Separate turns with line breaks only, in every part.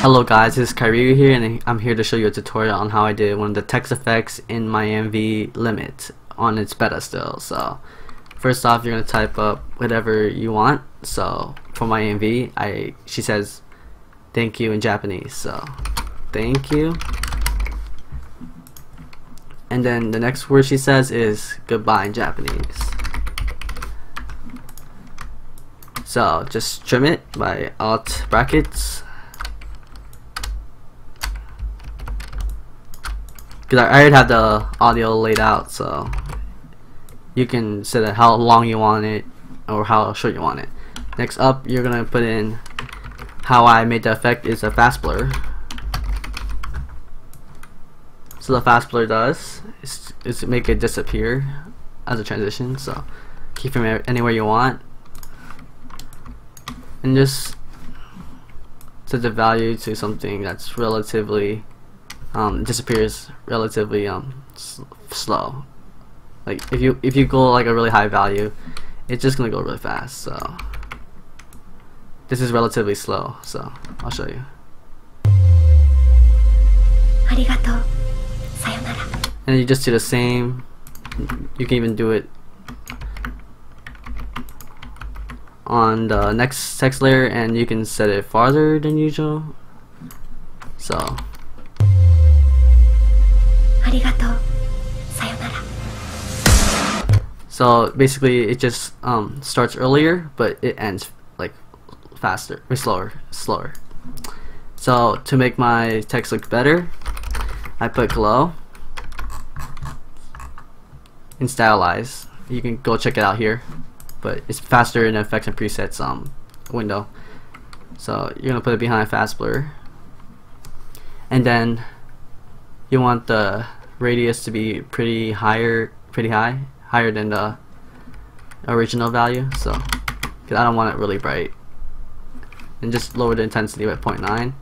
Hello guys, this is kairyU here and I'm here to show you a tutorial on how I did one of the text effects in my MV limit on its beta still. So first off you're going to type up whatever you want. So for my MV, I she says thank you in Japanese. So thank you. And then the next word she says is goodbye in Japanese. So just trim it by alt brackets. Because I already have the audio laid out so you can set it how long you want it or how short you want it. Next up you're gonna put in how I made the effect is a fast blur. So the fast blur does is, is make it disappear as a transition so keep it anywhere you want and just set the value to something that's relatively um, disappears relatively um, slow. Like if you if you go like a really high value, it's just gonna go really fast. So this is relatively slow. So I'll show you. And you just do the same. You can even do it on the next text layer and you can set it farther than usual. So. So basically it just um, starts earlier but it ends like faster or slower slower. So to make my text look better I put glow. And stylize. You can go check it out here but it's faster in effects and presets um window. So you're gonna put it behind fast blur, and then you want the radius to be pretty higher, pretty high, higher than the original value. So, because I don't want it really bright, and just lower the intensity by 0.9.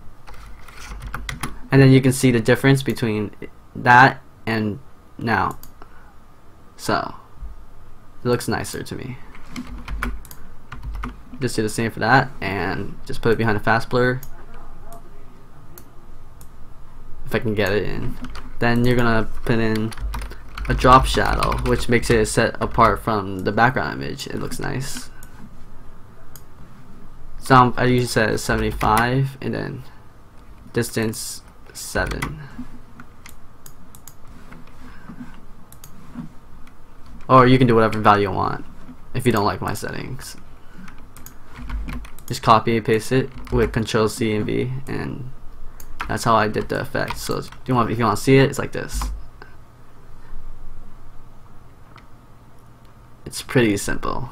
And then you can see the difference between that and now. So, it looks nicer to me. Just do the same for that, and just put it behind a fast blur. If I can get it in. Then you're gonna put in a drop shadow which makes it set apart from the background image. It looks nice. So I usually set 75 and then distance 7 or you can do whatever value you want if you don't like my settings just copy and paste it with control C and V and that's how I did the effect. So if you want, if you want to see it, it's like this. It's pretty simple.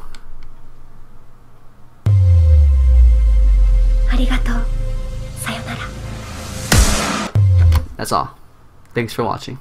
That's all. Thanks for watching.